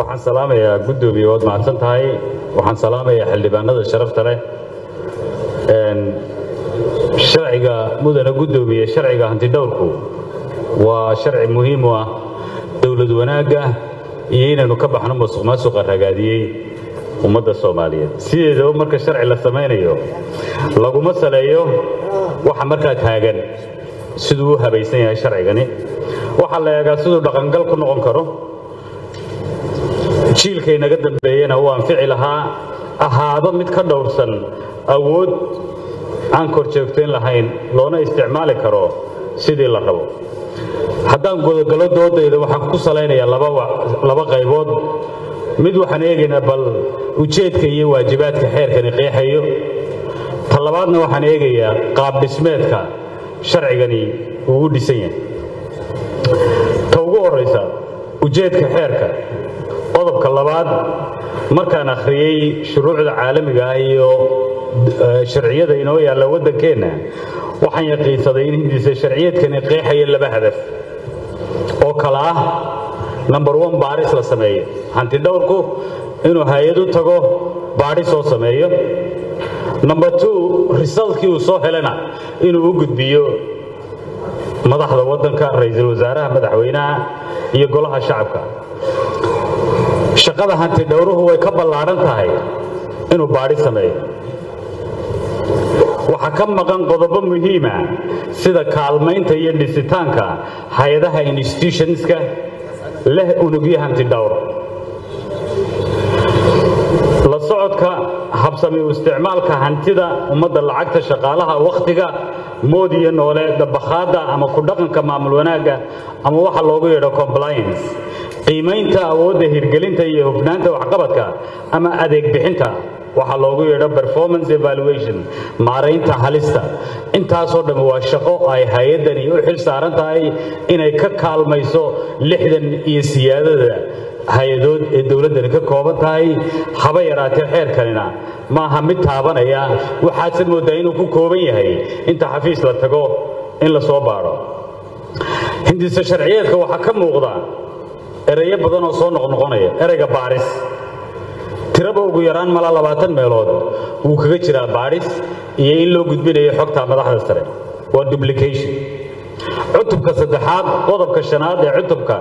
waxaan salaamayaa guddoomiye waad mahadsan tahay waxaan salaamayaa xildhibaanada sharafta leh. Sharciga mudana guddoomiye sharciga hantidhowrku waa sharci muhiim u ah dowlad wanaagga iyo inaynu ka baxno musuq maasuqa ragaadiyey ummadda soomaaliyeed. Sideedaba marka sharci la samaynayo laguma saleeyo waxa markaa taagan siduu u habaysan yahay sharcigani. Waxaa la eegaa siduu dhaqangal ku noqon karo jiilkay naga dambeeyena uu anfici lahaa ahaado mid ka dhowrsan awood aan kor joogtayn lahayn loona isticmaali karo sidii la rabo. Haddaan gudogalo doodayda waxaan ku salaynayaa laba qaybood. Mid waxaan eegaynaa bal ujeedka iyo waajibaadka xeerkani qeexayo. Ta labaadna waxaan eegayaa qaab dhismeedka sharcigani uu u dhisan yahay. Ta ugu horraysa ujeedka xeerka qodobka labaad markaan akhriyey shuruucda caalamiga ah iyo sharciyada inoo yaalla waddankeenna waxaan yaqiinsaday in hindisa sharciyeedkani qeexaya laba hadaf. Oo kale ah number one baadhis la sameeyo. Hantidhowrku inuu hay'ad u tago baadhi soo sameeyo. Number two resultkii uu soo helana inuu u gudbiyo madaxda waddanka ra'iisul wasaaraha madaxweynaha iyo golaha shacabka shaqada hantidhowruhu way ka ballaadhan tahay inuu baadhi sameeyo. Waxaa ka maqan qodobo muhiima sida kaalmaynta iyo dhisitaanka hay'adaha institutionska leh unugyo hantidhowr la socodka habsami u isticmaalka hantida ummadda lacagta shaqaalaha wakhtiga mood iyo noole dabakhaadda ama ku dhaqanka maamul wanaagga ama waxa loogu yeedho compliance qiimaynta awoodda hirgelinta iyo hufnaanta waxqabadka ama adeeg bixinta. Waxaa loogu yeedho performance evaluation maaraynta halista. Intaasoo dhammi waa shaqo ay hay'addani u xil saaran tahay inay ka kaalmayso lixdan iyo siyaadada hay'adood ee dowladdani ka kooban tahay. Haba yaraatee xeerkanina maaha mid taabanaya. Waxaadse mooddaa inuu ku kooban yahay. Inta xafiis la tago in la soo baadho. Hindisa sharciyeedka waxaa ka muuqda erayo badan oo soo noqnoqonaya. Ereyga baadhis tiraba ugu yaraan malaa labaatan meelood wuu kaga jiraa baadhis iyo in loo gudbinayo xogta madaxda sare. Waa duplication. Cutubka saddexaad qodobka shanaad ee cutubka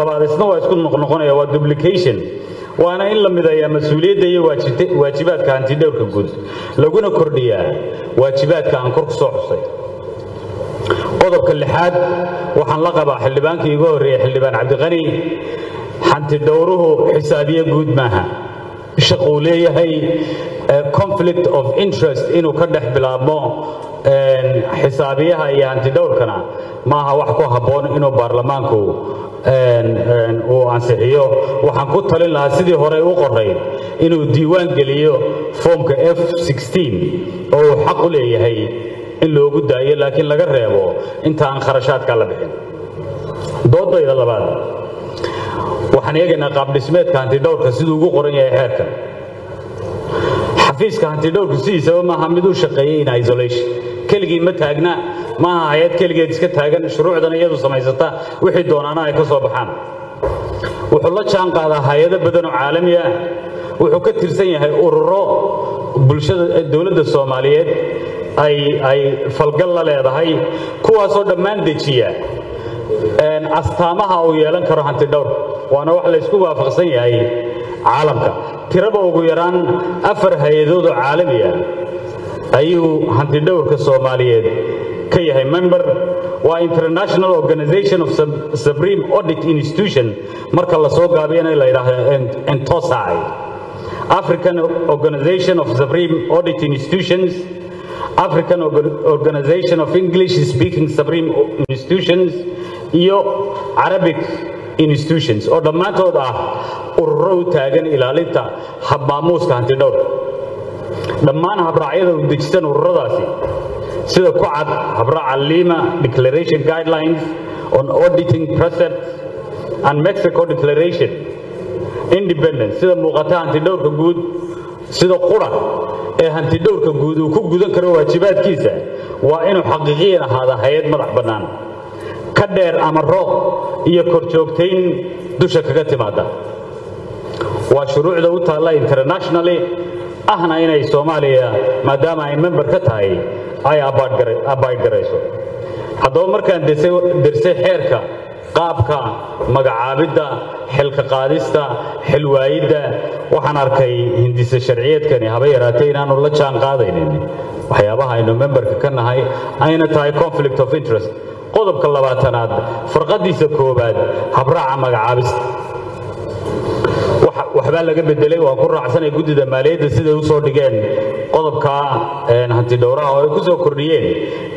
labaadisna waa isku noqnoqonaya waa duplication. Waana in la midayaa mas'uuliyadda iyo waajibaadka hantidhowrka guud. Laguna kordhiyaa waajibaadka aan kor ku soo xusay qodobka lixaad waxaan la qabaa xildhibaankii igu horreeyey xildhibaan cabdiqani. Hantidhowruhu xisaabiye guud maaha. Shaquu leeyahay conflict of interest inuu ka dhex bilaabmo xisaabiyaha iyo hantidhowrkana maaha wax ku habboon inuu baarlamaanku uu ansixiyo. Waxaan ku talin lahaa sidii hore u qorayd inuu diiwaan geliyo foomka f oo uu xaq u leeyahay in loogu daayo laakiin laga reebo inta aan kharashaadka la bixin. Doodayda labaad. Waxaan eegaynaa qaabdhismeedka hantidhowrka siduu ugu qoran yahay xeerka xafiiska hantidhowrku sidiisaba maaha mid u in isolation. Keligii ma taagna maaha hay'ad keligeed iska taagan shuruucdan iyadu samaysata wixii doonaana ay ka soo baxaan. Wuxuu la jaan hay'ado badan oo caalami ah. Wuxuu ka tirsan yahay ururo bulshada dowladda soomaaliyeed ay falgal la leedahay kuwaasoo dhammaan dejiya. Astaamaha uu yeelan karo hantidhowr waana wax laysku waafaqsan yahay caalamka. Tiraba ugu yaraan afar hay'adood oo caalami ah ayuu hantidhowrka soomaaliyeed ka yahay member. Waa international organization of supreme audit institution. Marka la soo gaabiyana la yidhaahdo entosai. African organization of supreme audit institutions african organization of english speaking supreme institutions iyo arabic institutions. Oo dhammaantood ah ururo u taagan ilaalinta habmaamuuska hantidhowrka dhammaan habraacyada u dejisan ururadaasi. Sida ku cad habraaca lima declaration guidelines on auditing precepts and mexico declaration. Independence sida muuqata hantidhowrka guud sida qura ee hantidhowrka guud uu ku gudan karo waajibaadkiisa waa inuu xaqiiqiyan ahaada hay'ad madax bannaan. Ka dheer amaro iyo korjoogtayn dusha kaga timaada waa shuruucda u taalla internationally ahna inay soomaaliya maadaama ay member ka tahay ay abbayd garayso. Haddaba markaan dersay xeerka qaabka magacaabidda xilka qaadista xilwaayidda waxaan arkay hindise sharciyeedkani haba yaraatee inaanu la jaan qaadaynin. Waxyaabaha aynu memberka ka nahay ayna tahay conflict of interest. Qodobka labaatanaad farqadiisa koowaad habraaca magacaabista waxbaa laga bedelay waan ku raacsanay guddida maaliyadda siday u soo dhigeen qodobka hantidhowraha oo ay ku soo kordhiyeen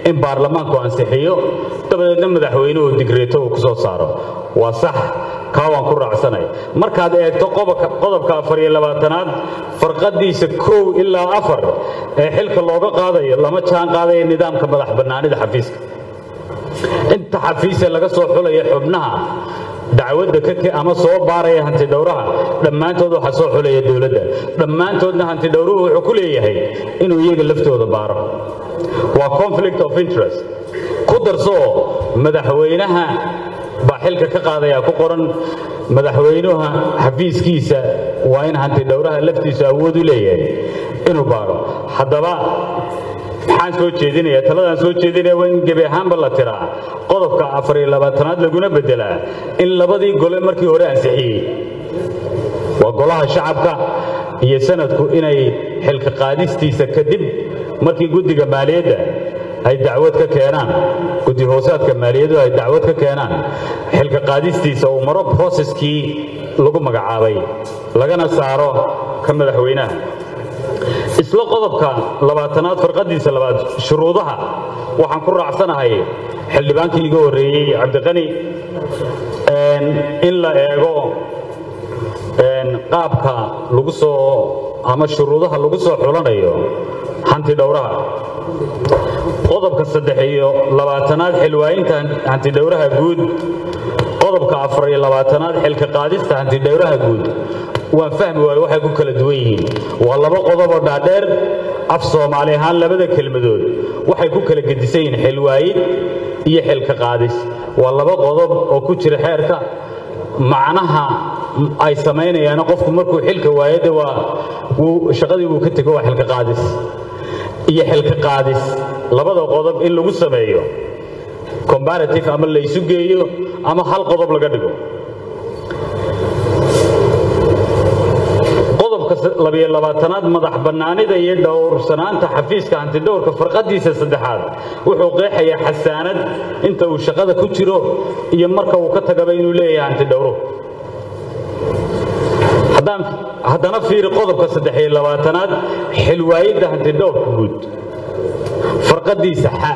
in baarlamaanku ansixiyo dabadeedna madaxweynuhu digreeto uu ku soo saaro. Waa sax kaa waan ku raacsanay. Markaad eegto qodobka afar iyo labaatanaad farqadiisa kow ilaa afar ee xilka looga qaadayo lama jaan qaadaya nidaamka madax bannaanida xafiiska. Inta xafiise laga soo xulaya xubnaha dacwadda ama soo baaraya hantidhowraha dhammaantood waxaa soo xulaya dowladda. Dhammaantoodna hantidhowruhu wuxuu ku leeyahay inuu iyaga laftooda baaro. Waa conflict of interest. Ku darsoo madaxweynaha baa xilka ka qaadaya ku qoran madaxweynuha xafiiskiisa waa in hantidhowraha laftiisu awood u leeyahay inuu baaro. Haddaba maxaan soo jeedinaya taladaan soo jeedinaya waa in gebi ahaanba la tiraa qodobka afar iyo labaatanaad laguna beddelaa in labadii gole markii hore ansixiyey waa golaha shacabka iyo sanadku inay xilka qaadistiisa kadib markii guddiga maaliyadda ay dacwad ka keenaan. Guddi hoosaadka maaliyaddu ay dacwad ka keenaan. Xilka qaadistiisa uu maro broseskii lagu magacaabay lagana saaro ka madaxweynaha isla qodobka labaatanaad farqadiisa labaad shuruudaha. Waxaan ku raacsanahay xildhibaankii iga horreeyey cabdiqani in la eego qaabka lagu soo ama shuruudaha lagu soo xulanayo hanti dhowraha. Qodobka saddex iyo labaatanaad xilwaayinta hantidhowraha guud. Qodobka afar iyo labaatanaad xilka qaadista hantidhowraha guud waan fahmi waayo waxay ku kala duwan yihiin. Waa laba qodoboo dhaadheer af soomaali ahaan labada kelmadood. Waxay ku kala gedisan yihiin xilwaayid iyo xilka qaadis. Waa laba qodob oo ku jira xeerka. Macnaha ay samaynayaana qofku markuu xilka waayade waa shaqadii uu ka tego waa xilka qaadis. Iyo xilka qaadis. Labada qodob in lagu sameeyo comparative ama laysu geeyo ama hal qodob laga dhigo labiyo labaatanaad madax bannaanida iyo dhowrsanaanta xafiiska hantidhowrka farqadiisa saddexaad wuxuu qeexayaa xasaanad inta uu shaqada ku jiro iyo marka uu ka tagaba inuu leeyahay hantidhowruhu haddana fiiri qodobka saddex iyo labaatanaad xilwaayidda hantidhowrka guud farqadiisa xa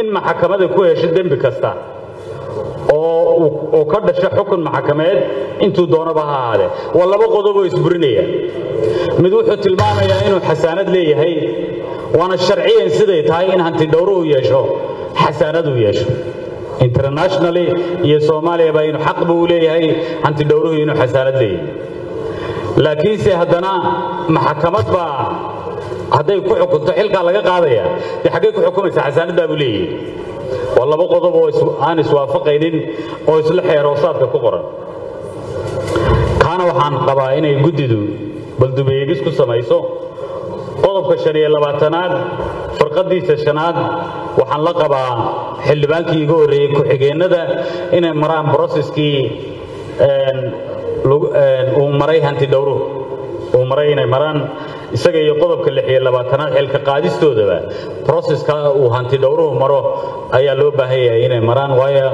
in maxakamada ku hesho dembi kasta oo ka dhasha xukun maxakameed intuu doonaba ha ahaadee waa laba qodoboo isburinaya. Mid wuxuu tilmaamayaa inuu xasaanad leeyahay waana sharciyan siday tahay in hantidhowruhu yeesho xasaanad uu yeesho. Internationally iyo soomaaliyaba inuu xaqba u leeyahay hantidhowruhu inuu xasaanad leeyahay. Laakiinse haddana maxakamad baa hadday ku xukunto xilkaa laga qaadaya dee xaggay ku xukumaysaa xasaanaddaa buu leeyahay waa laba qodob oo aan iswaafaqaynin oo isla xeeroosaadka ku qoran. Kaana waxaan qabaa inay guddidu baldubeegis ku samayso. Qodobka shan iyo labaatanaad farqadiisa shanaad waxaan la qabaa xildhibaankii iga horreeyey ku-xigeennada inay maraan broseskii uu maray hantidhowruhu uu maray inay maraan isaga iyo qodobka lix iyo labaatanaad xilka qaadistoodaba broseska uu hantidhowruhu maro ayaa loo baahan yahay inay maraan. Waayo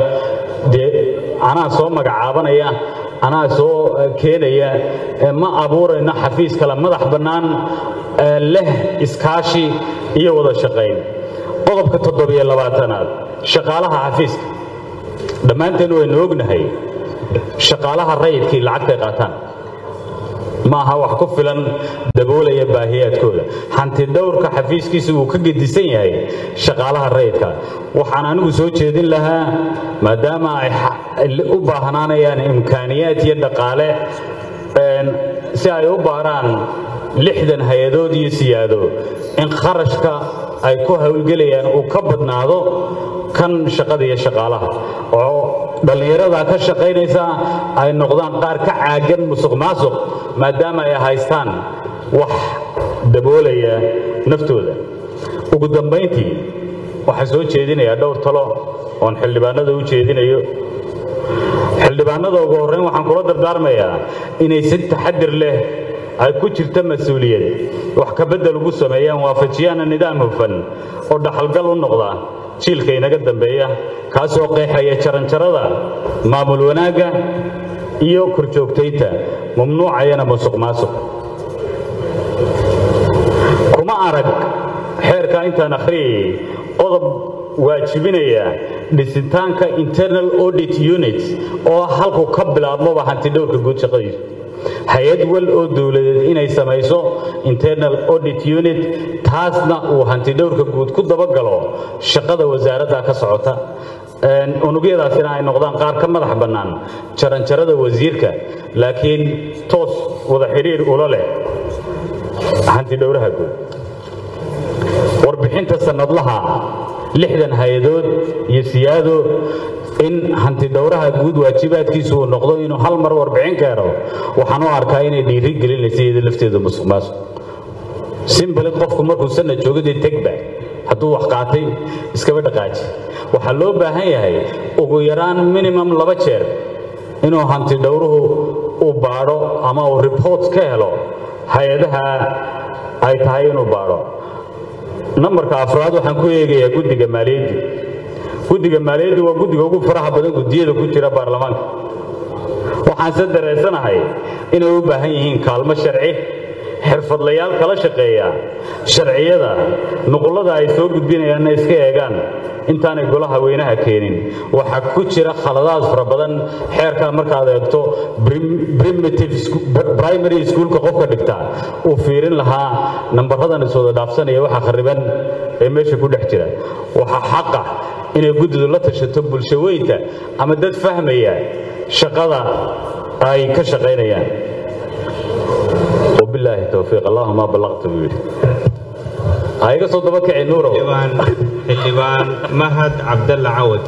dee anaa soo magacaabanaya anaa soo keenaya ma abuurayno xafiis kale madax bannaan leh iskaashi iyo wada shaqayn. Qodobka toddobiyo labaatanaad shaqaalaha xafiiska. Dhammaanteen waynu ognahay shaqaalaha rayidkii lacagtay qaataan ma aha wax ku filan daboolaya baahiyaadkooda. Hanti dhowrka xafiiskiisa uu ka gedisan yahay shaqaalaha rayidka. Waxaan anigu soo jeedin lahaa maadaama ay u baahnaanayaan imkaaniyaad iyo dhaqaale si ay u baaraan lixdan hay'adood iyo siyaado. In kharashka ay ku howlgelayaan uu ka badnaado kan shaqada iyo shaqaalaha. Oo dhallinyarada ka shaqaynaysa ay noqdaan qaar ka caagan musuq maasuq maadaama ay haystaan wax daboolaya naftooda. Ugu dambayntii waxaa soo jeedinayaa dhowr talo oon xildhibaanada u jeedinayo. Xildhibaanada ugu horreyn waxaan kula dardaarmayaa inay si taxadir leh ay ku jirto mas'uuliyad. Wax ka beddel ugu sameeyaan waafajiyaana nidaam hufan oo dhaxalgal u noqda jiilka inaga dambeeya kaasoo qeexaya jaranjarada maamul wanaagga iyo korjoogtaynta mamnuucayana musuq maasuq kuma arag xeerka intaan akhriyayay qodob waajibinaya dhisitaanka internal audit unit oo halku ka bilaabmaba hanti dhowrka guud shaqadiisu hay'ad wal oo dowladeed inay samayso internal audit unit taasna uu hanti dhowrka guud ku dabagalo shaqada wasaaradda ka socota. Unugyadaasina ay noqdaan qaar ka madax bannaan jaranjarada wasiirka laakiin toos wada xidhiir ula leh hanti dhowraha guud. Warbixinta sanadlaha lixdan hay'adood iyo siyaado in hanti dhowraha guud waajibaadkiisu uu noqdo inuu hal mar warbixin keeno waxaan u arkaa inay dhiiri gelinaysa iyada lafteeda musuq maasuq simbali qofku markuu sanad joogo dee tegba hadduu wax qaatay iskaba dhaqaaji. Waxaa loo baahan yahay ugu yaraan minimum laba jeer inuu hanti dhowruhu uu baadho ama uu report ka helo. Hay'adaha ay tahay inuu baadho nambarka afraad waxaan ku eegayaa guddiga maaliyadda guddiga maaliyadda waa guddiga ugu faraha badan guddiyada ku jira baarlamaanka. Waxaanse dareensanahay inay u baahan yihiin kaalmo sharci xirfadlayaal kala shaqeeya sharciyada nuqullada ay soo gudbinayaanna iska eegaan. Intaanay golaha weynaha keenin. Waxaa ku jira khaladaad fara badan. Xeerkaa markaad eegto primary schoolka qofka dhigta uu fiirin lahaa nambaradan iswada dhaafsanaya waxa khariban ee meesha ku dhex jira. Waxaa xaqa inay guddidu la tashato bulsho weynta ama dad fahmaya shaqada ay ka shaqaynayaan وبالله التوفيق. اللهم بلغت به هاي قصة بكعي نوره. حلبان مهد عبد الله عود.